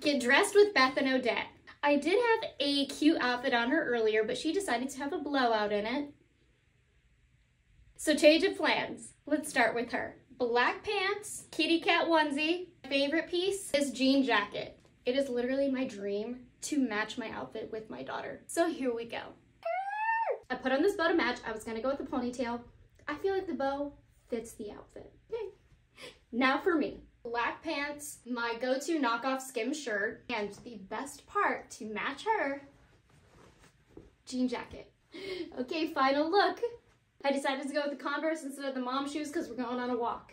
Get dressed with Beth and Odette. I did have a cute outfit on her earlier, but she decided to have a blowout in it. So change of plans. Let's start with her. Black pants, kitty cat onesie. Favorite piece is jean jacket. It is literally my dream to match my outfit with my daughter. So here we go. I put on this bow to match. I was gonna go with the ponytail. I feel like the bow fits the outfit. Okay. Now for me. Black pants, my go-to knockoff skim shirt, and the best part to match her, jean jacket. Okay, final look. I decided to go with the Converse instead of the mom shoes because we're going on a walk.